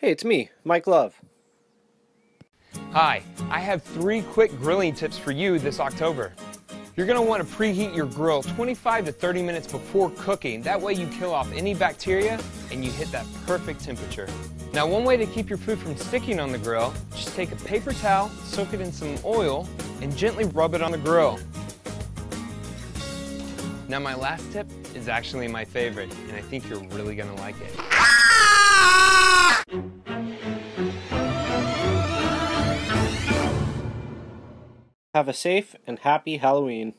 Hey, it's me, Mike Love. Hi, I have three quick grilling tips for you this October. You're going to want to preheat your grill 25 to 30 minutes before cooking. That way you kill off any bacteria and you hit that perfect temperature. Now one way to keep your food from sticking on the grill, just take a paper towel, soak it in some oil, and gently rub it on the grill. Now my last tip is actually my favorite, and I think you're really going to like it. Have a safe and happy Halloween.